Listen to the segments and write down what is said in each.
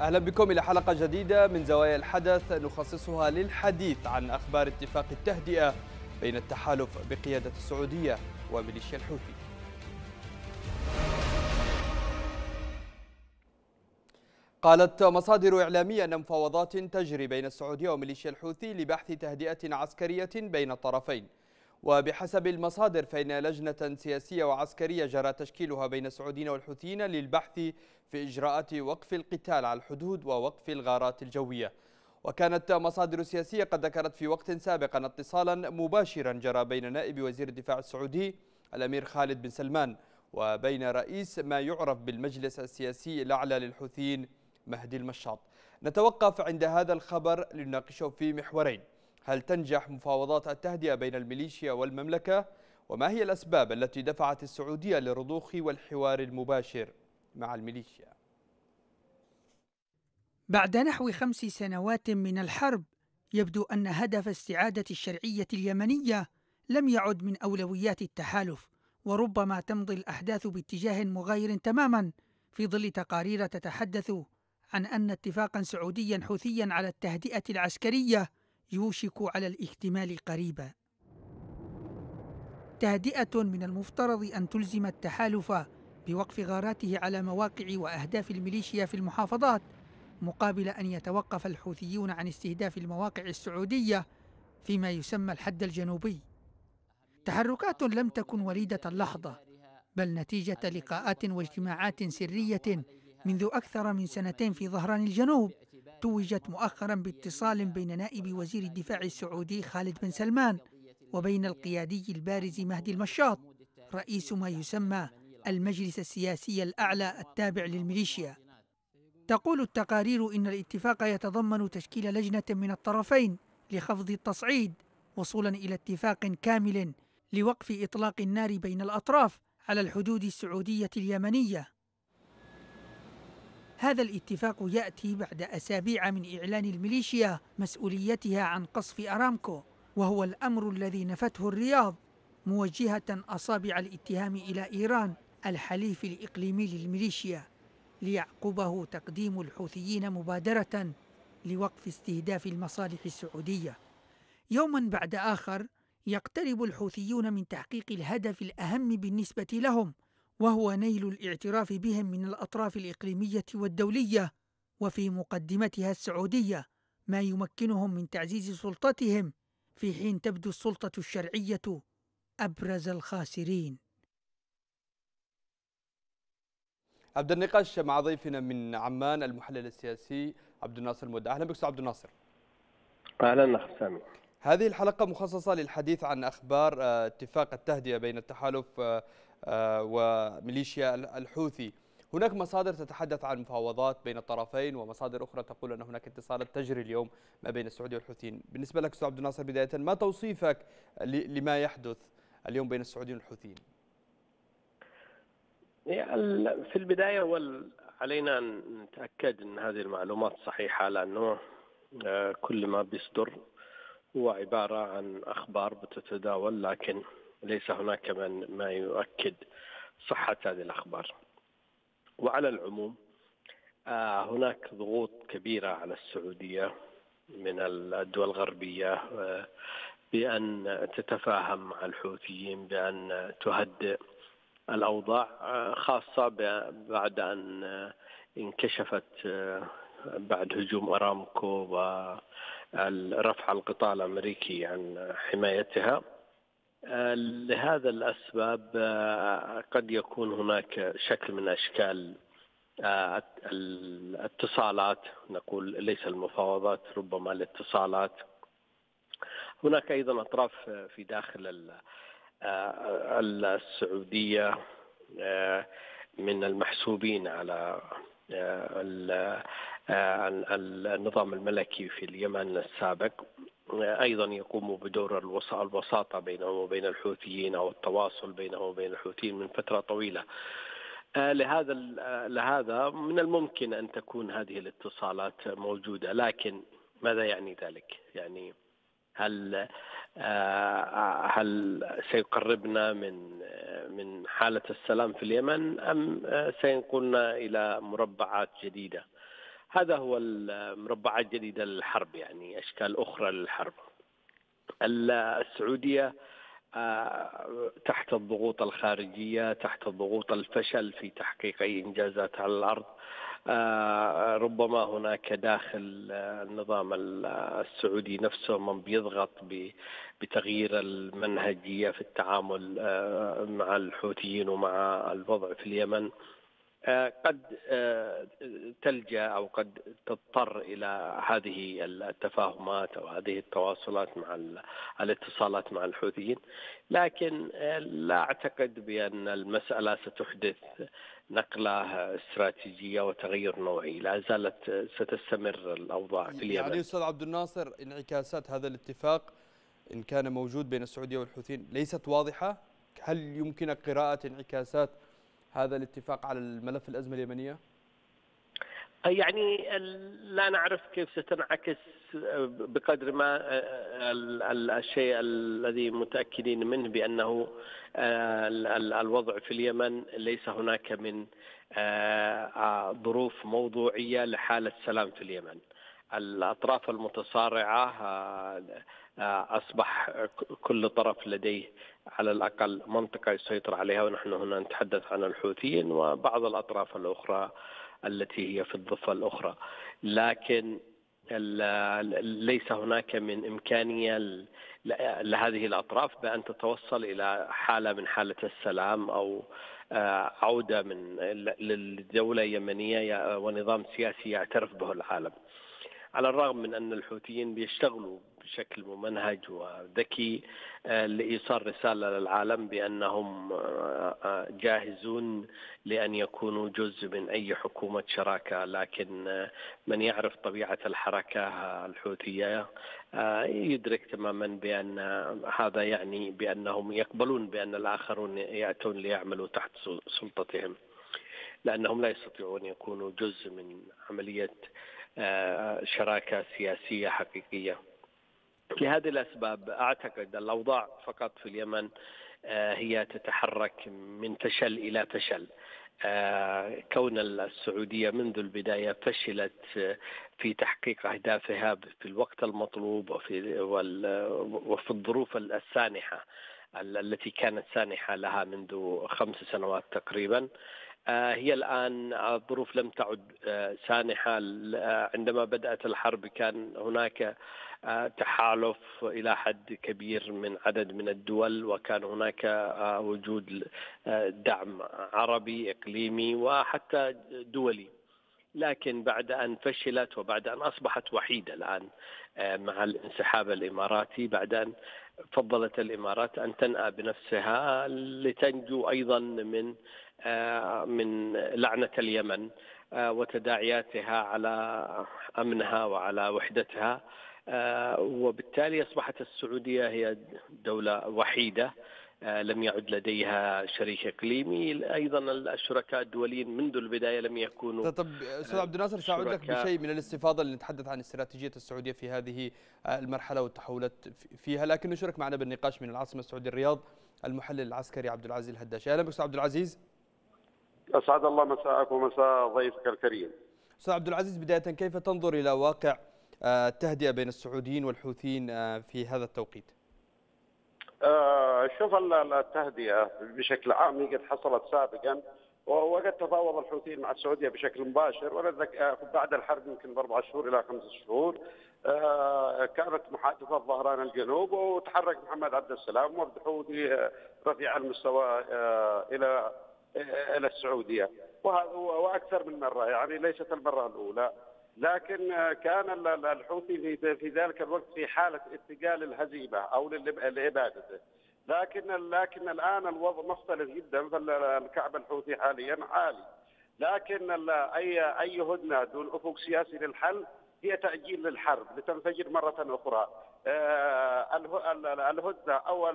أهلا بكم إلى حلقة جديدة من زوايا الحدث. نخصصها للحديث عن أخبار اتفاق التهدئة بين التحالف بقيادة السعودية وميليشيا الحوثي. قالت مصادر إعلامية أن مفاوضات تجري بين السعودية وميليشيا الحوثي لبحث تهدئة عسكرية بين الطرفين. وبحسب المصادر فإن لجنة سياسية وعسكرية جرى تشكيلها بين السعوديين والحوثيين للبحث في إجراءات وقف القتال على الحدود ووقف الغارات الجوية. وكانت مصادر سياسية قد ذكرت في وقت سابق أن اتصالا مباشرا جرى بين نائب وزير الدفاع السعودي الأمير خالد بن سلمان وبين رئيس ما يعرف بالمجلس السياسي الأعلى للحوثيين مهدي المشاط. نتوقف عند هذا الخبر لنناقشه في محورين. هل تنجح مفاوضات التهدئة بين الميليشيا والمملكة؟ وما هي الأسباب التي دفعت السعودية للرضوخ والحوار المباشر مع الميليشيا؟ بعد نحو خمس سنوات من الحرب يبدو أن هدف استعادة الشرعية اليمنية لم يعد من أولويات التحالف وربما تمضي الأحداث باتجاه مغاير تماما في ظل تقارير تتحدث عن أن اتفاقا سعوديا حوثيا على التهدئة العسكرية يوشك على الاكتمال قريبا. تهدئة من المفترض أن تلزم التحالف بوقف غاراته على مواقع وأهداف الميليشيا في المحافظات مقابل أن يتوقف الحوثيون عن استهداف المواقع السعودية فيما يسمى الحد الجنوبي. تحركات لم تكن وليدة اللحظة بل نتيجة لقاءات واجتماعات سرية منذ أكثر من سنتين في ظهران الجنوب. توجت مؤخرا باتصال بين نائب وزير الدفاع السعودي خالد بن سلمان وبين القيادي البارز مهدي المشاط رئيس ما يسمى المجلس السياسي الأعلى التابع للميليشيا. تقول التقارير إن الاتفاق يتضمن تشكيل لجنة من الطرفين لخفض التصعيد وصولا إلى اتفاق كامل لوقف إطلاق النار بين الأطراف على الحدود السعودية اليمنية. هذا الاتفاق يأتي بعد أسابيع من إعلان الميليشيا مسؤوليتها عن قصف أرامكو وهو الأمر الذي نفته الرياض موجهة أصابع الاتهام إلى إيران الحليف الإقليمي للميليشيا ليعقبه تقديم الحوثيين مبادرة لوقف استهداف المصالح السعودية. يوما بعد آخر يقترب الحوثيون من تحقيق الهدف الأهم بالنسبة لهم وهو نيل الاعتراف بهم من الأطراف الإقليمية والدولية وفي مقدمتها السعودية ما يمكنهم من تعزيز سلطتهم في حين تبدو السلطة الشرعية أبرز الخاسرين. أبدأ النقاش مع ضيفنا من عمان المحلل السياسي عبد الناصر المدة أهلا بك عبد الناصر. أهلا أخ سامي. هذه الحلقة مخصصة للحديث عن أخبار اتفاق التهدئة بين التحالف وميليشيا الحوثي. هناك مصادر تتحدث عن مفاوضات بين الطرفين ومصادر أخرى تقول أن هناك اتصالات تجري اليوم ما بين السعودية والحوثيين. بالنسبة لك أستاذ عبد الناصر بداية ما توصيفك لما يحدث اليوم بين السعوديين والحوثيين؟ في البداية علينا أن نتأكد أن هذه المعلومات صحيحة لأنه كل ما بيصدر هو عبارة عن أخبار بتتداول لكن ليس هناك من ما يؤكد صحة هذه الأخبار. وعلى العموم هناك ضغوط كبيرة على السعودية من الدول الغربية بأن تتفاهم مع الحوثيين بأن تهدئ الأوضاع خاصة بعد أن انكشفت بعد هجوم أرامكو ورفع القطاع الأمريكي عن حمايتها. لهذا الأسباب قد يكون هناك شكل من أشكال الاتصالات نقول ليس المفاوضات ربما الاتصالات. هناك أيضا أطراف في داخل السعودية من المحسوبين على النظام الملكي في اليمن السابق أيضا يقوم بدور الوساطة بينهم وبين الحوثيين أو التواصل بينهم وبين الحوثيين من فترة طويلة. لهذا لهذا من الممكن أن تكون هذه الاتصالات موجودة لكن ماذا يعني ذلك؟ يعني هل هل سيقربنا من من حالة السلام في اليمن أم سينقلنا إلى مربعات جديدة؟ هذا هو المربعات الجديدة للحرب يعني أشكال أخرى للحرب. السعودية آه، تحت الضغوط الخارجية تحت الضغوط الفشل في تحقيق أي إنجازات على الأرض آه، ربما هناك داخل النظام السعودي نفسه من بيضغط بتغيير المنهجية في التعامل آه، مع الحوثيين ومع الوضع في اليمن. آه، قد آه، تلجأ أو قد تضطر إلى هذه التفاهمات أو هذه التواصلات مع الاتصالات مع الحوثيين. لكن آه، لا أعتقد بأن المسألة ستحدث نقلة استراتيجية وتغير نوعي. لا زالت ستستمر الأوضاع في اليمن. يعني أستاذ عبد الناصر انعكاسات هذا الاتفاق إن كان موجود بين السعودية والحوثيين ليست واضحة؟ هل يمكنك قراءة انعكاسات هذا الاتفاق على الملف الأزمة اليمنية؟ يعني لا نعرف كيف ستنعكس بقدر ما الشيء الذي متأكدين منه بأنه الوضع في اليمن ليس هناك من ظروف موضوعية لحالة سلام في اليمن. الأطراف المتصارعة أصبح كل طرف لديه على الأقل منطقة يسيطر عليها ونحن هنا نتحدث عن الحوثيين وبعض الأطراف الأخرى التي هي في الضفة الأخرى. لكن ليس هناك من إمكانية لهذه الأطراف بأن تتوصل إلى حالة من حالة السلام أو آه، عودة من للدولة يمنية ونظام سياسي يعترف به العالم. على الرغم من أن الحوثيين بيشتغلوا بشكل ممنهج وذكي آه، لإيصال رسالة للعالم بأنهم آه، آه، جاهزون لأن يكونوا جزء من أي حكومة شراكة. لكن من يعرف طبيعة الحركة الحوثية يدرك تماما بأن هذا يعني بأنهم يقبلون بأن الآخرون يأتون ليعملوا تحت سلطتهم لأنهم لا يستطيعون يكونوا جزء من عملية شراكة سياسية حقيقية. لهذه الأسباب أعتقد الأوضاع فقط في اليمن آه، هي تتحرك من فشل إلى فشل. آه، كون السعودية منذ البداية فشلت في تحقيق أهدافها في الوقت المطلوب وفي وفي الظروف السانحة التي كانت سانحة لها منذ خمس سنوات تقريبا. آه، هي الآن الظروف لم تعد سانحة. عندما بدأت الحرب كان هناك تحالف إلى حد كبير من عدد من الدول وكان هناك آه، وجود آه، دعم عربي إقليمي وحتى دولي. لكن بعد أن فشلت وبعد أن أصبحت وحيدة الآن آه، مع الانسحاب الإماراتي بعد أن فضلت الإمارات أن تنأى بنفسها لتنجو أيضا من من لعنة اليمن وتداعياتها على أمنها وعلى وحدتها. آه، وبالتالي أصبحت السعودية هي دولة وحيدة آه، لم يعد لديها شريك إقليمي. أيضا الشركاء الدوليين منذ البداية لم يكونوا طب أستاذ عبد الناصر سأعود لك بشيء من الاستفاضة اللي نتحدث عن استراتيجية السعودية في هذه المرحلة والتحولات فيها. لكن نشارك معنا بالنقاش من العاصمة السعودية الرياض المحلل العسكري عبد العزيز الهداش. أهلا بك أستاذ عبد العزيز. أسعد الله مساءك ومساء ضيفك الكريم أستاذ عبد العزيز بداية كيف تنظر إلى واقع التهدئة بين السعوديين والحوثيين آه، في هذا التوقيت؟ آه، شوف التهدئة بشكل عام قد حصلت سابقا وقد تفاوض الحوثيين مع السعودية بشكل مباشر آه، بعد الحرب يمكن بأربع شهور إلى خمس شهور كانت محادثة ظهران الجنوب وتحرك محمد عبد السلام وفد حوثي رفيع المستوى إلى إلى السعودية. وهذا وأكثر من مرة يعني ليست المرة الأولى. لكن كان الحوثي في ذلك الوقت في حالة اتجاه للهزيمه أو لابادته لكن لكن الآن الوضع مختلف جدا فالكعب الحوثي حاليا عالي. لكن اي أي هدنة دون أفق سياسي للحل هي تأجيل للحرب لتنفجر مرة أخرى. آه، الهدنة أو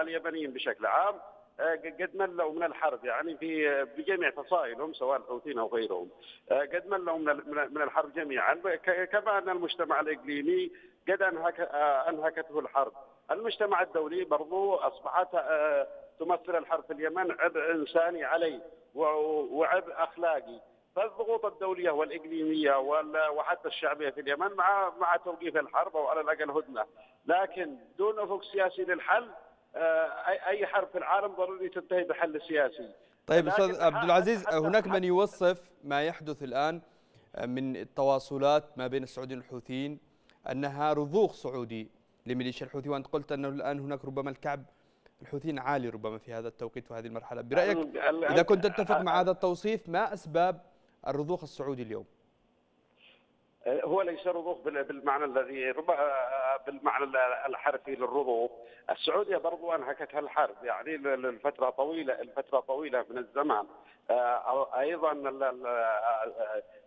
اليمنيين بشكل عام آه، قد ملوا من الحرب يعني في بجميع فصائلهم سواء الحوثيين أو غيرهم. آه، قد ملوا من الحرب جميعا. كما أن المجتمع الإقليمي قد انهك آه، أنهكته الحرب. المجتمع الدولي برضو أصبحت تمثل الحرب في اليمن عبء إنساني عليه وعبء أخلاقي. فالضغوط الدولية والإقليمية وحتى الشعبية في اليمن مع مع توقيف الحرب أو على الأقل هدنة، لكن دون أفق سياسي للحل آه، اي حرب في العالم ضروري تنتهي بحل سياسي. طيب أستاذ عبد العزيز هناك من يوصف ما يحدث الآن من التواصلات ما بين السعوديين والحوثيين أنها رضوخ سعودي لميليشيا الحوثي وأنت قلت أنه الآن هناك ربما الكعب الحوثيين عالي ربما في هذا التوقيت وهذه المرحلة برأيك إذا كنت تتفق مع هذا التوصيف ما أسباب الرضوخ السعودي اليوم؟ هو ليس رضوخ بالمعنى الذي بالمعنى الحرفي للرضوخ، السعودية برضو انهكتها الحرب يعني لفترة طويلة الفترة طويلة من الزمان. أيضا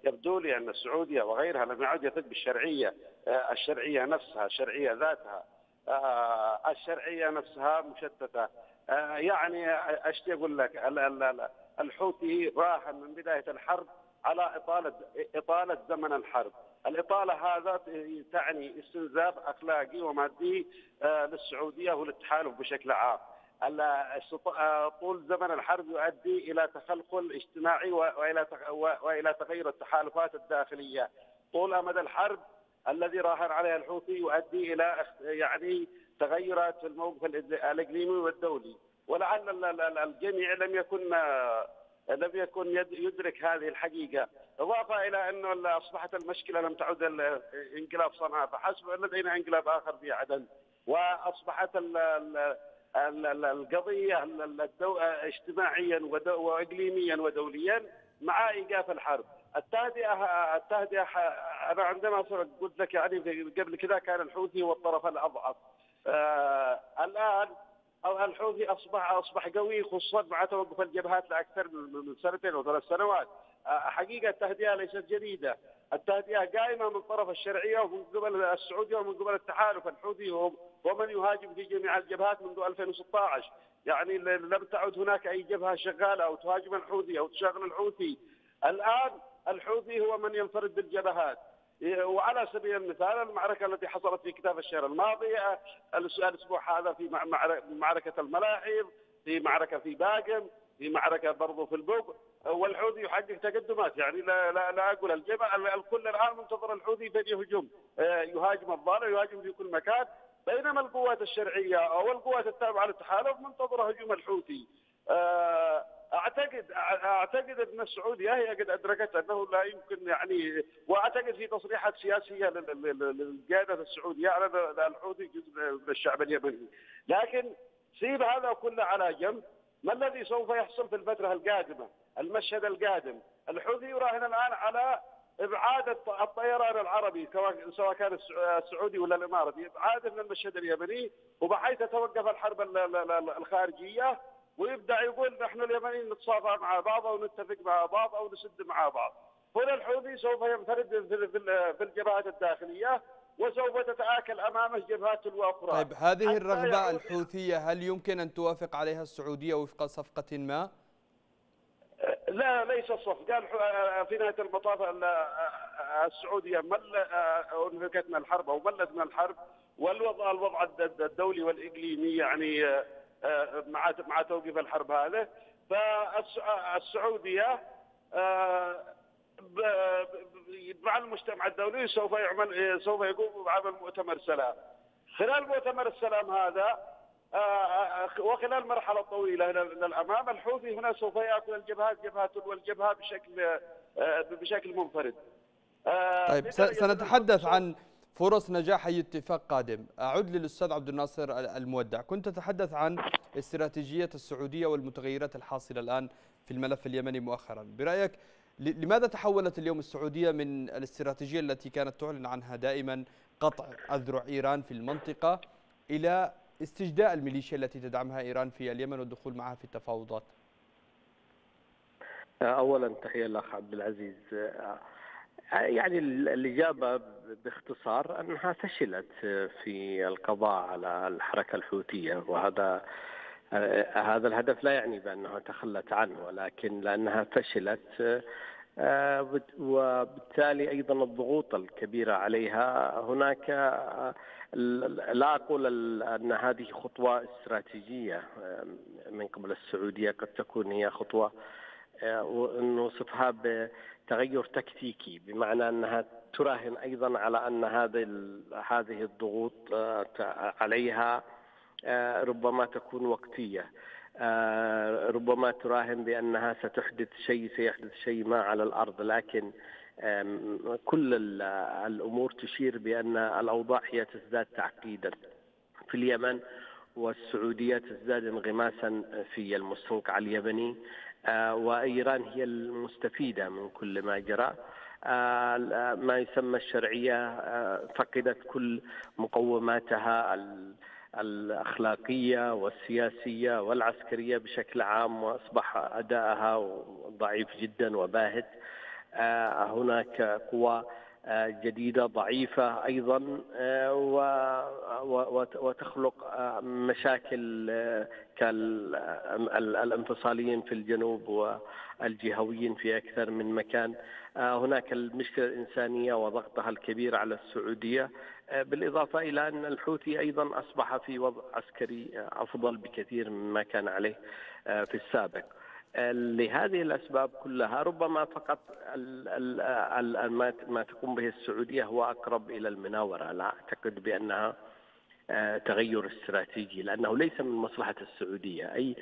يبدو لي أن السعودية وغيرها لم يعد يثق بالشرعية الشرعية نفسها الشرعية ذاتها. الشرعية نفسها مشتتة. يعني أشتي أقول لك الحوثي راهن من بداية الحرب على إطالة إطالة زمن الحرب، الإطالة هذا تعني استنزاف أخلاقي ومادي آه، للسعودية وللتحالف بشكل عام. آه، طول زمن الحرب يؤدي إلى تخلخل اجتماعي وإلى وإلى تغير التحالفات الداخلية. طول أمد الحرب الذي راهن عليه الحوثي يؤدي إلى يعني تغيرات في الموقف الإقليمي والدولي، ولعل الجميع لم يكن لم يكن يدرك هذه الحقيقة، إضافة إلى أنه أصبحت المشكلة لم تعد انقلاب صنعاء فحسب لدينا انقلاب آخر في عدن، وأصبحت القضية اجتماعيا واقليميا ودوليا مع إيقاف الحرب. التهدئه التهدئة أنا عندما قلت لك يعني قبل كذا كان الحوثي هو الطرف الأضعف. آه الآن الحوثي اصبح أصبح قوي خصوصا مع توقف الجبهات لأكثر من سنتين أو ثلاث سنوات. آه، حقيقة التهدئة ليست جديدة، التهدئة قائمة من طرف الشرعية ومن قبل السعودية ومن قبل التحالف الحوثي ومن يهاجم في جميع الجبهات منذ 2016 يعني لم تعد هناك أي جبهة شغالة أو تهاجم الحوثي أو تشاغل الحوثي. الآن الحوثي هو من ينفرد بالجبهات. وعلى سبيل المثال المعركة التي حصلت في كتاب الشهر الماضي الأسبوع هذا في معركة الملاحظ في معركة في باقم في معركة برضو في البوق. والحوثي يحقق تقدمات يعني لا, لا, لا أقول الجمع الكل الآن منتظر الحوثي فين يهجم آه، يهاجم الضالة يهاجم في كل مكان. بينما القوات الشرعية أو القوات التابعة للتحالف منتظرة هجوم الحوثي. آه، اعتقد أعتقد إن السعودية هي قد أدركت أنه لا يمكن يعني وأعتقد في تصريحات سياسية للقيادة السعودية على الحوثي جزء من الشعب اليمني، لكن سيب هذا كله على جنب، ما الذي سوف يحصل في الفترة القادمة؟ المشهد القادم، الحوثي يراهن الآن على إبعاد الطيران العربي سواء كان السعودي ولا الإماراتي، ابعاده من المشهد اليمني وبحيث تتوقف الحرب الخارجية. ويبدأ يقول نحن اليمنيين نتصافى مع بعض أو نتفق مع بعض أو نسد مع بعض. هنا الحوثي سوف ينفرد في الجبهات الداخلية وسوف تتآكل امامه جبهات أخرى. طيب هذه الرغبة الحوثية هل يمكن أن توافق عليها السعودية وفق صفقة ما؟ لا ليس الصفقه في نهاية المطاف السعودية مل انهكت من الحرب أو ملت من الحرب والوضع الوضع الدولي والإقليمي يعني مع مع توقيف الحرب هذا. فالسعودية آه، مع المجتمع الدولي سوف يعمل سوف يقوم بعمل مؤتمر سلام. خلال مؤتمر السلام هذا آه، آه، وخلال مرحلة طويلة للأمام الحوثي هنا سوف يأكل الجبهات جبهات والجبهة بشكل بشكل منفرد. طيب سنتحدث عن فرص نجاح أي اتفاق قادم. أعود للأستاذ عبد الناصر المودع. كنت تتحدث عن استراتيجية السعودية والمتغيرات الحاصلة الآن في الملف اليمني مؤخرا. برأيك لماذا تحولت اليوم السعودية من الاستراتيجية التي كانت تعلن عنها دائما قطع أذرع إيران في المنطقة إلى استجداء الميليشيا التي تدعمها إيران في اليمن والدخول معها في التفاوضات؟ أولا تحية الأخ عبد العزيز. يعني الإجابة باختصار أنها فشلت في القضاء على الحركة الحوثية وهذا هذا الهدف لا يعني بأنها تخلت عنه ولكن لأنها فشلت وبالتالي أيضا الضغوط الكبيرة عليها. هناك لا أقول أن هذه خطوة استراتيجية من قبل السعودية قد تكون هي خطوة ونوصفها بتغير تكتيكي بمعنى أنها تراهن أيضا على أن هذه هذه الضغوط عليها ربما تكون وقتية. ربما تراهن بأنها ستحدث شيء سيحدث شيء ما على الأرض. لكن كل الأمور تشير بأن الأوضاع هي تزداد تعقيدا. في اليمن والسعوديه تزداد انغماسا في المستنقع اليمني وإيران هي المستفيدة من كل ما جرى. ما يسمى الشرعية فقدت كل مقوماتها الأخلاقية والسياسية والعسكرية بشكل عام وأصبح ادائها ضعيف جدا وباهت. هناك قوى جديدة ضعيفة أيضا وتخلق مشاكل كالانفصاليين في الجنوب والجهويين في أكثر من مكان. هناك المشكلة الإنسانية وضغطها الكبير على السعودية. بالإضافة إلى أن الحوثي أيضا أصبح في وضع عسكري أفضل بكثير مما كان عليه في السابق. لهذه الأسباب كلها ربما فقط ما تقوم به السعودية هو أقرب إلى المناورة. لا أعتقد بأنها تغير استراتيجي لأنه ليس من مصلحة السعودية. أي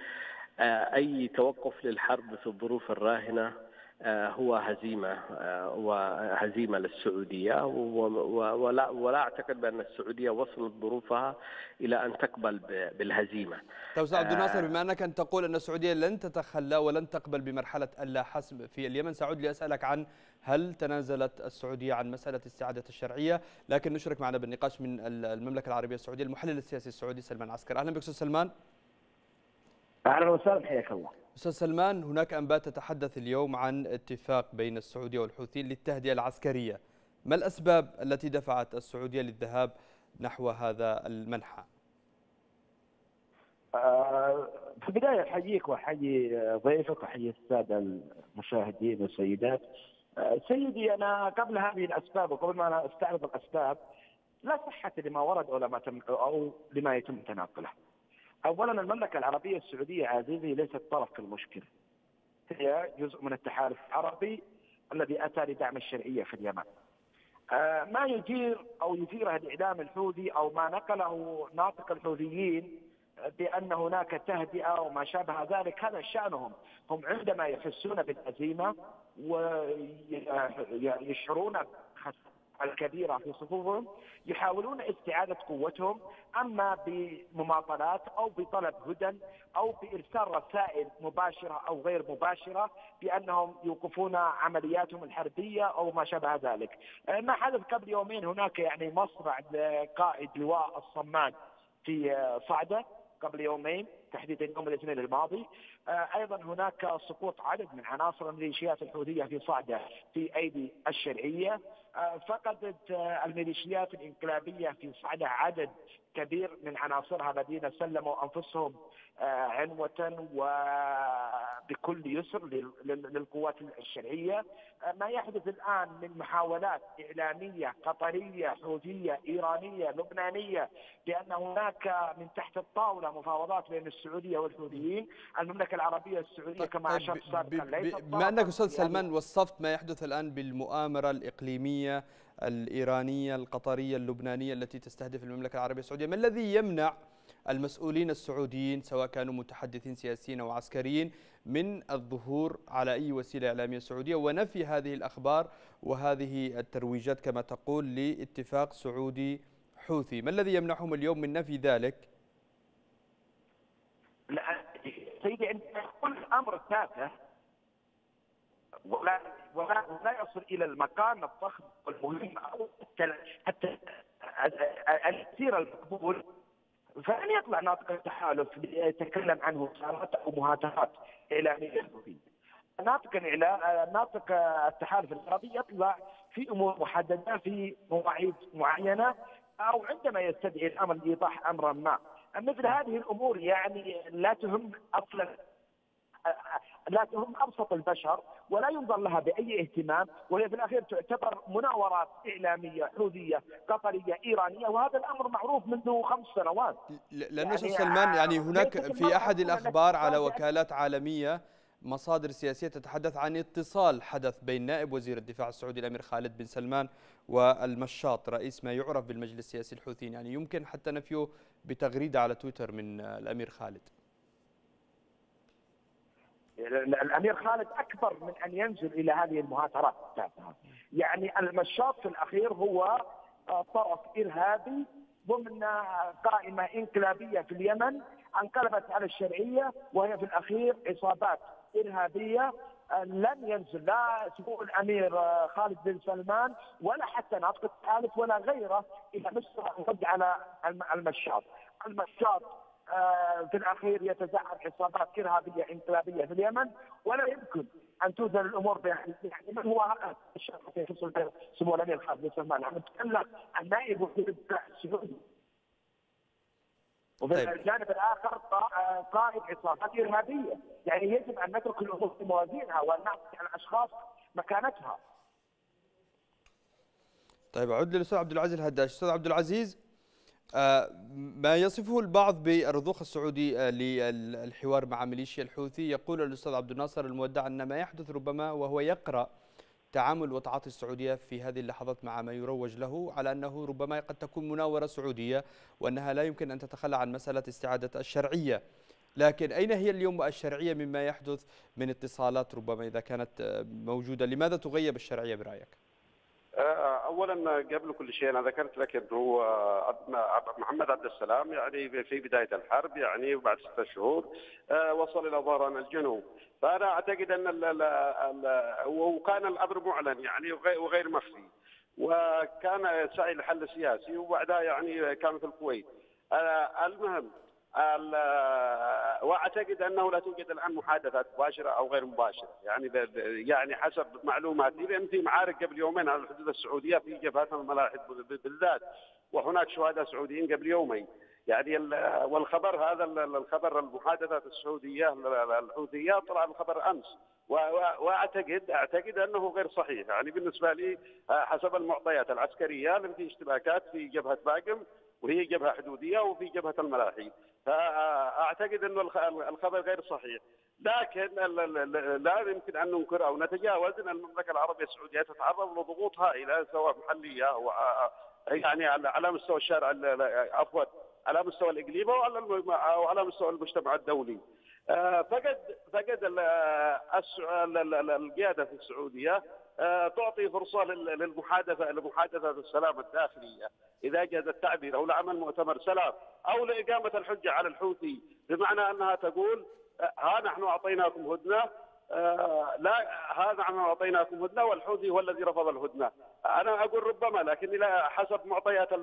أي توقف للحرب في الظروف الراهنة هو هزيمة وهزيمة للسعودية ولا ولا أعتقد بأن السعودية وصلت ظروفها إلى أن تقبل بالهزيمة. طيب أستاذ عبد الناصر بما أنك أنت تقول أن السعودية لن تتخلى ولن تقبل بمرحلة اللا حسم في اليمن سأعود لأسألك عن هل تنازلت السعودية عن مسألة استعاده الشرعية؟ لكن نشرك معنا بالنقاش من المملكة العربية السعودية المحلل السياسي السعودي سلمان عسكر أهلا بك أستاذ سلمان. أهلا وسهلا حياك الله. أستاذ سلمان هناك أنباء تتحدث اليوم عن اتفاق بين السعودية والحوثيين للتهدئة العسكرية. ما الأسباب التي دفعت السعودية للذهاب نحو هذا المنحى؟ في البداية احييك واحيي ضيفك واحيي السادة المشاهدين والسيدات. سيدي أنا قبل هذه الأسباب وقبل ما أنا أستعرض الأسباب لا صحة لما ورد أو لما تم أو لما يتم تناقله. اولا المملكة العربية السعودية عزيزي ليست طرف في المشكلة. هي جزء من التحالف العربي الذي أتى لدعم الشرعية في اليمن. آه ما يجير أو يثيره الإعلام الحوثي أو ما نقله ناطق الحوثيين بأن هناك تهدئة وما شابه ذلك هذا شأنهم، هم عندما يحسون بالهزيمه ويشعرون الكبيرة في صفوفهم يحاولون استعادة قوتهم أما بمماطلات أو بطلب هدن أو بإرسال رسائل مباشرة أو غير مباشرة بأنهم يوقفون عملياتهم الحربية أو ما شابه ذلك. ما حدث قبل يومين هناك يعني مصرع لقائد لواء الصماد في صعدة قبل يومين تحديدا يوم الاثنين الماضي أيضا هناك سقوط عدد من عناصر الميليشيات الحوثية في صعدة في أيدي الشرعية فقدت الميليشيات الإنقلابية في صعده عدد كبير من عناصرها الذين سلموا أنفسهم عنوة وبكل يسر للقوات الشرعية. ما يحدث الآن من محاولات إعلامية قطرية حوثية إيرانية لبنانية بأن هناك من تحت الطاولة مفاوضات بين السعودية والحوثيين المملكة العربية السعودية كما أشرت سابقا بما أنك أستاذ سلمان وصفت ما يحدث الآن بالمؤامرة الإقليمية الإيرانية القطرية اللبنانية التي تستهدف المملكة العربية السعودية. ما الذي يمنع المسؤولين السعوديين سواء كانوا متحدثين سياسيين أو عسكريين من الظهور على أي وسيلة إعلامية سعودية؟ ونفي هذه الأخبار وهذه الترويجات كما تقول لاتفاق سعودي حوثي، ما الذي يمنعهم اليوم من نفي ذلك؟ لا سيدي عندما كل أمر تافه. ولا ولا لا يصل إلى المقام الضخم والمهم أو حتى الكثير المقبول. فلن يطلع ناطق التحالف يتكلم عن وزارات أو مهاترات اعلاميه ناطق ناطق التحالف العربي يطلع في أمور محددة في مواعيد معينة أو عندما يستدعي الأمر لإيضاح أمرا ما. مثل هذه الأمور يعني لا تهم أصلا لا تهم أبسط البشر ولا ينظر لها بأي اهتمام وهي في الأخير تعتبر مناورات إعلامية حوثية قطرية إيرانية وهذا الأمر معروف منذ خمس سنوات. لأنه يعني سلمان يعني هناك في أحد الأخبار على وكالات عالمية مصادر سياسية تتحدث عن اتصال حدث بين نائب وزير الدفاع السعودي الأمير خالد بن سلمان والمشاط رئيس ما يعرف بالمجلس السياسي الحوثي يعني يمكن حتى نفيه بتغريدة على تويتر من الأمير خالد. الأمير خالد أكبر من أن ينزل إلى هذه المهاترات. يعني المشاط في الأخير هو آه، طرف إرهابي ضمن قائمة إنقلابية في اليمن انقلبت على الشرعية وهي في الأخير عصابات إرهابية آه، لن ينزل لا سمو الأمير آه، خالد بن سلمان ولا حتى ناطق الثالث ولا غيره إلى مصر على المشاط، المشاط آه، في الأخير يتزعم عصابات إرهابية انقلابية في اليمن ولا يمكن أن توزن الأمور بهذه يعني من هو الشخص في سمو الأمير خالد بن سلمان. عم نتكلم عن نائب وزير الدفاع السعودي. وفي طيب. الجانب الآخر قائد عصابات إرهابية، يعني يجب أن نترك الأمور في موازينها وان نعطي الأشخاص مكانتها. طيب أعود للأستاذ عبد العزيز الهداش، أستاذ عبد العزيز آه، ما يصفه البعض بالرضوخ السعودي آه، للحوار مع ميليشيا الحوثي. يقول الأستاذ عبد الناصر المودع أن ما يحدث ربما وهو يقرأ تعامل وتعاطي السعودية في هذه اللحظات مع ما يروج له على أنه ربما قد تكون مناورة سعودية وأنها لا يمكن أن تتخلى عن مسألة استعادة الشرعية. لكن أين هي اليوم الشرعية مما يحدث من اتصالات ربما إذا كانت آه، موجودة؟ لماذا تغيب الشرعية برأيك؟ آه، اولا قبل كل شيء أنا ذكرت لك إنه محمد عبد السلام يعني في بداية الحرب يعني بعد ستة شهور آه، وصل إلى ظهران الجنوب. فأنا أعتقد أن وكان الأمر معلن يعني وغير مخفي وكان سعي لحل سياسي وبعدها يعني كان في الكويت. آه، المهم واعتقد أنه لا توجد الآن محادثات مباشرة أو غير مباشرة. يعني يعني حسب معلوماتي لأن في معارك قبل يومين على الحدود السعودية في جبهات الملاحد بالذات وهناك شهداء سعوديين قبل يومين. يعني والخبر هذا الخبر المحادثات السعودية الحوثية طلع الخبر أمس. واعتقد أعتقد أنه غير صحيح. يعني بالنسبة لي حسب المعطيات العسكرية في اشتباكات في جبهة باقم وهي جبهة حدودية وفي جبهة الملاحي. فاعتقد إنه الخبر غير صحيح لكن لا يمكن أن ننكر أو نتجاوز أن المملكة العربية السعودية تتعرض لضغوط هائله سواء محلية أو يعني على مستوى الشارع عفوا على مستوى الإقليم أو على مستوى المجتمع الدولي. فقد فقد القيادة في السعودية آه، تعطي فرصه للمحادثه لمحادثه السلام الداخليه اذا جاز التعبير أو لعمل مؤتمر سلام أو لاقامه الحجه على الحوثي بمعنى انها تقول آه، ها نحن اعطيناكم هدنه آه، لا ها نحن اعطيناكم هدنه والحوثي هو الذي رفض الهدنه أنا أقول ربما لكن حسب معطيات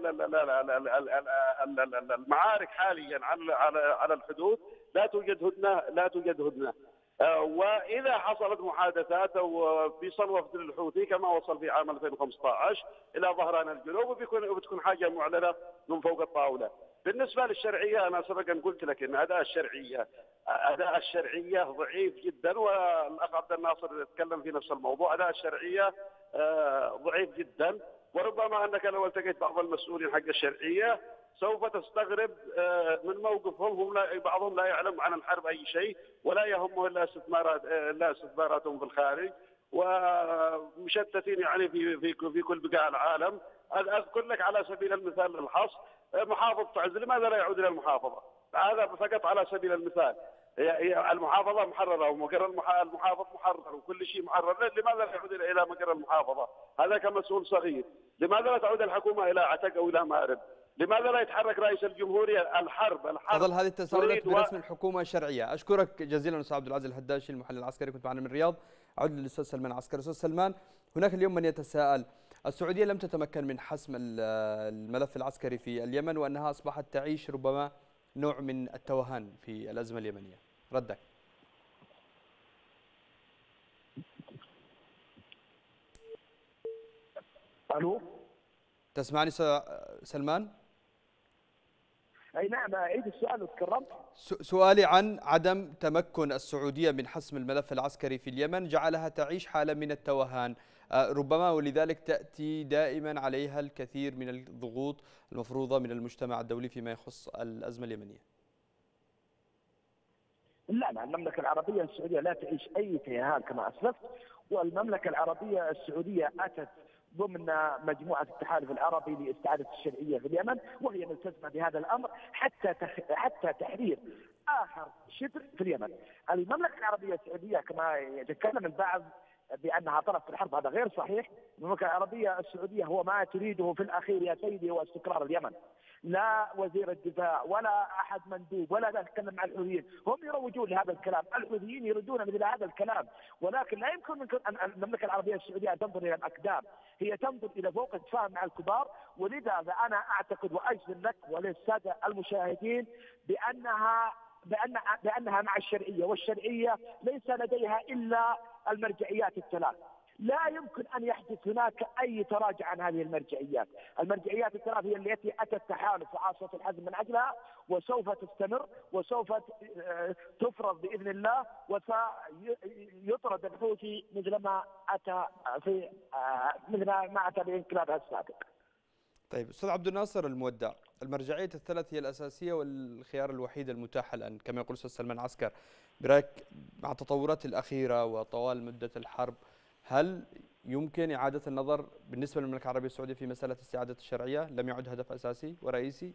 المعارك حاليا على على الحدود لا توجد هدنه لا توجد هدنه آه، وإذا حصلت محادثات أو في صلوة الحوثي كما وصل في عام 2015 إلى ظهران الجنوب وبيكون وبتكون حاجة معلنة من فوق الطاولة. بالنسبة للشرعية أنا سبقا قلت لك إن أداء الشرعيه أداء الشرعية ضعيف جدا والأخ عبد الناصر يتكلم في نفس الموضوع أداء الشرعية آه، ضعيف جدا وربما أنك لو التقيت بعض المسؤولين حق الشرعية سوف تستغرب آه، من موقفهم هم بعضهم لا يعلم عن الحرب أي شيء ولا يهمه إلا استثمارات آه، إلا استثماراتهم في الخارج ومشتتين يعني في في في كل بقاع العالم أذكر لك على سبيل المثال للحصر آه، محافظة عز لماذا لا يعود إلى المحافظة؟ هذا فقط على سبيل المثال هي المحافظة محررة ومقر المحافظ محرر وكل شيء محرر لماذا لا يعود إلى مقر المحافظة؟ هذا كمسؤول صغير لماذا لا تعود الحكومة إلى عتق أو إلى مارب؟ لماذا لا يتحرك رئيس الجمهورية الحرب؟ الحرب تظل هذه التساؤلات برسم و... الحكومة الشرعية. أشكرك جزيلا أستاذ عبد العزيز الحداشي المحلل العسكري. كنت معنا من الرياض. أعود للأستاذ سلمان عسكري. أستاذ سلمان هناك اليوم من يتساءل. السعودية لم تتمكن من حسم الملف العسكري في اليمن وأنها أصبحت تعيش ربما نوع من التوهان في الأزمة اليمنية. ردك. ألو؟ تسمعني سلمان؟ أي نعم أعيد السؤال وتكرمت. سؤالي عن عدم تمكن السعودية من حسم الملف العسكري في اليمن جعلها تعيش حالة من التوهان. آه، ربما ولذلك تأتي دائما عليها الكثير من الضغوط المفروضة من المجتمع الدولي فيما يخص الأزمة اليمنية. لا لا المملكة العربية السعودية لا تعيش أي تيهان كما أسلفت والمملكة العربية السعودية أتت ضمن مجموعة التحالف العربي لاستعادة الشرعية في اليمن وهي ملتزمة بهذا الأمر حتى حتى تحرير آخر شبر في اليمن. المملكة العربية السعودية كما يتكلم البعض بأنها طرف في الحرب هذا غير صحيح، المملكة العربية السعودية هو ما تريده في الأخير يا سيدي هو استقرار اليمن. لا وزير الدفاع ولا أحد مندوب ولا يتكلم مع الحوثيين، هم يروجون لهذا الكلام، الحوثيين يريدون مثل هذا الكلام، ولكن لا يمكن ان المملكة العربية السعودية تنظر إلى الأقدام، هي تنظر إلى فوق التفاهم مع الكبار، ولذا أنا أعتقد وأجزم لك وللسادة المشاهدين بانها بأن بأنها مع الشرعية. والشرعية ليس لديها إلا المرجعيات الثلاث. لا يمكن أن يحدث هناك أي تراجع عن هذه المرجعيات، المرجعيات الثلاث هي التي اتى التحالف وعاصفه الحزم من أجلها وسوف تستمر وسوف تفرض بإذن الله وسيطرد الحوثي مثل ما أتى في مثل ما أتى بانقلابها السابق. طيب أستاذ عبد الناصر المودع المرجعية الثلاث هي الأساسية والخيار الوحيد المتاح الآن كما يقول أستاذ سلمان عسكر برأيك مع التطورات الأخيرة وطوال مدة الحرب هل يمكن إعادة النظر بالنسبة للمملكة العربية السعودية في مسألة استعاده الشرعية؟ لم يعد هدف أساسي. ورئيسي؟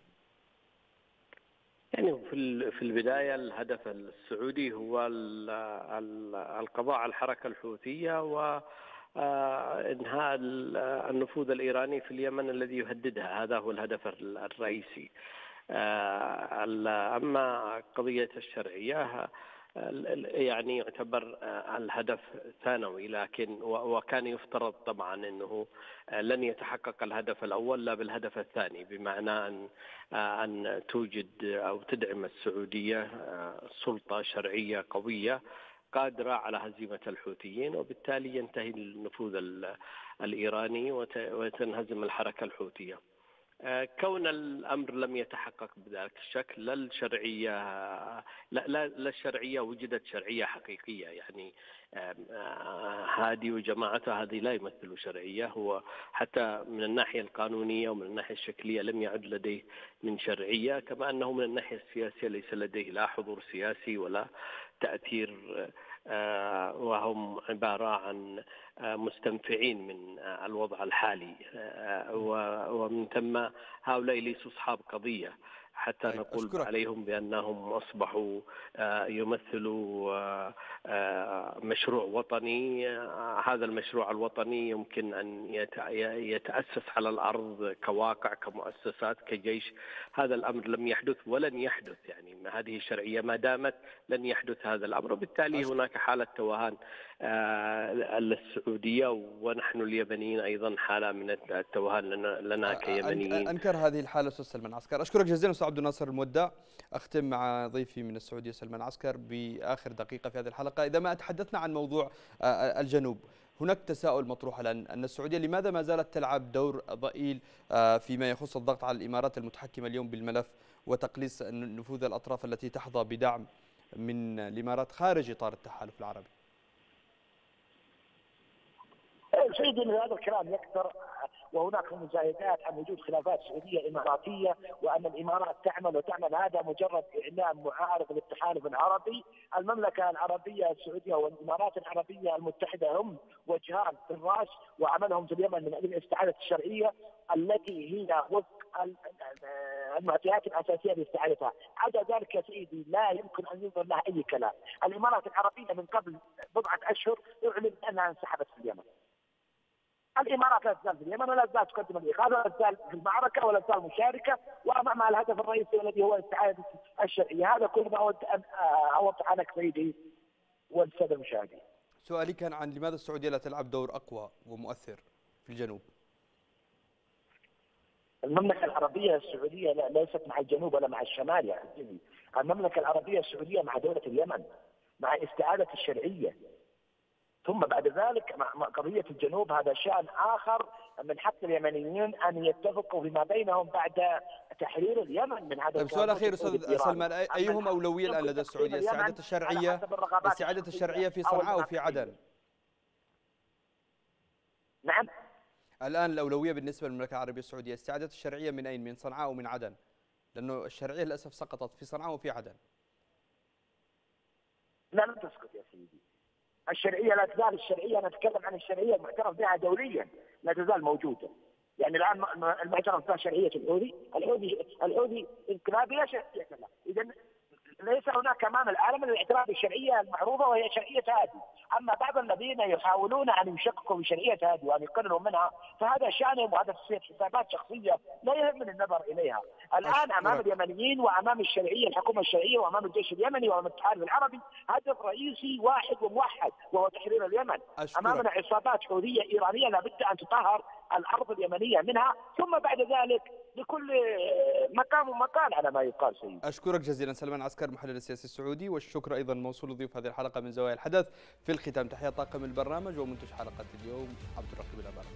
يعني في في البداية الهدف السعودي هو القضاء على الحركة الحوثية و آه، إنهاء النفوذ الإيراني في اليمن الذي يهددها. هذا هو الهدف الرئيسي. آه، أما قضية الشرعية يعني يعتبر الهدف ثانوي لكن وكان يفترض طبعا إنه لن يتحقق الهدف الأول لا بالهدف الثاني بمعنى أن أن توجد أو تدعم السعودية سلطة شرعية قوية قادرة على هزيمة الحوثيين وبالتالي ينتهي النفوذ الإيراني وتنهزم الحركة الحوثية. آه، كون الأمر لم يتحقق بذلك الشكل لا الشرعية لا لا, لا الشرعية وجدت شرعية حقيقية. يعني آه، هادي وجماعته هذه لا يمثلوا شرعية. هو حتى من الناحية القانونية ومن الناحية الشكلية لم يعد لديه من شرعية كما أنه من الناحية السياسية ليس لديه لا حضور سياسي ولا تأثير آه، وهم عبارة عن آه، مستنفعين من آه، الوضع الحالي. ومن ثم هؤلاء ليسوا أصحاب قضية. حتى طيب نقول أشكرك. عليهم بأنهم أصبحوا يمثلوا مشروع وطني. هذا المشروع الوطني يمكن أن يتأسس على الأرض كواقع كمؤسسات كجيش. هذا الأمر لم يحدث ولن يحدث يعني هذه الشرعيه ما دامت لن يحدث هذا الأمر. وبالتالي هناك حالة توهان للسعودية ونحن اليمنيين أيضا حالة من التوهان لنا, لنا كيمنيين. أنكر هذه الحالة أستاذ سلمان. عسكر. أشكرك جزيلا أستاذ عبد الناصر المودع أختم مع ضيفي من السعودية سلمان عسكر بآخر دقيقة في هذه الحلقة. إذا ما تحدثنا عن موضوع الجنوب هناك تساؤل مطروح الآن. أن السعودية لماذا ما زالت تلعب دور ضئيل فيما يخص الضغط على الإمارات المتحكمة اليوم بالملف وتقليص نفوذ الأطراف التي تحظى بدعم من الإمارات خارج إطار التحالف العربي؟ سيدي من هذا الكلام يكثر وهناك مشاهدات عن وجود خلافات سعودية إماراتية وأن الإمارات تعمل وتعمل. هذا مجرد إعلام معارض للتحالف العربي، المملكة العربية السعودية والإمارات العربية المتحدة هم وجهان في الرأس وعملهم في اليمن من أجل استعاده الشرعية التي هي وفق المعطيات الأساسية لاستعادتها، عدا ذلك يا سيدي لا يمكن أن ينظر لها أي كلام، الإمارات العربية من قبل بضعة أشهر اعلنت أنها انسحبت في اليمن. الامارات لا تزال في اليمن ولا تزال تقدم الاغاثه ولا تزال في المعركة ولا تزال مشاركة وامام الهدف الرئيسي الذي هو استعاده الشرعيه هذا كل ما أود أن اوضح لك سيدي والسادة المشاهدين. سؤالي كان عن لماذا السعودية لا تلعب دور أقوى ومؤثر في الجنوب؟ المملكة العربية السعودية ليست مع الجنوب ولا مع الشمال يا عزيزي، المملكة العربية السعودية مع دولة اليمن مع استعادة الشرعية ثم بعد ذلك قضية الجنوب هذا شأن آخر من حق اليمنيين أن يتفقوا فيما بينهم بعد تحرير اليمن من هذا طيب سؤال أخير أستاذ سلمان أيهم أولوية الآن لدى السعودية؟ استعادة الشرعية استعادة الشرعية في صنعاء وفي عدن؟ نعم. الآن الأولوية بالنسبة للمملكة العربية السعودية استعادة الشرعية من أين؟ من صنعاء ومن عدن؟ لأنه الشرعية للأسف سقطت في صنعاء وفي عدن. لا لم تسقط يا سيدي. الشرعية لا تزال الشرعية نتكلم عن الشرعية المعترف بها دوليا لا تزال موجودة. يعني الآن المعترف بها شرعية الحوثي الحوثي الحوثي انقلابي لا شرعية اذا ليس هناك امام العالم الاعتراف بالشرعية المعروفه وهي شرعية هذه، أما بعض الذين يحاولون أن يشككوا بشرعية هذه وأن يقرروا منها فهذا شانهم وهذا تصير حسابات شخصية لا يهمني النظر إليها، الآن أمام اليمنيين وأمام الشرعية الحكومة الشرعية وأمام الجيش اليمني وأمام الاتحاد العربي هدف رئيسي واحد وموحد وهو تحرير اليمن، أشكرك. أمامنا عصابات حوثية إيرانية لابد أن تطهر الأرض اليمنية منها ثم بعد ذلك لكل مكان ومكان على ما يقال سيدي. أشكرك جزيلا سلمان عسكر محلل السياسي السعودي والشكر أيضا موصول لضيوف هذه الحلقة من زوايا الحدث في الختام. تحية طاقم البرنامج ومنتج حلقة اليوم عبد الرقيب الأبارك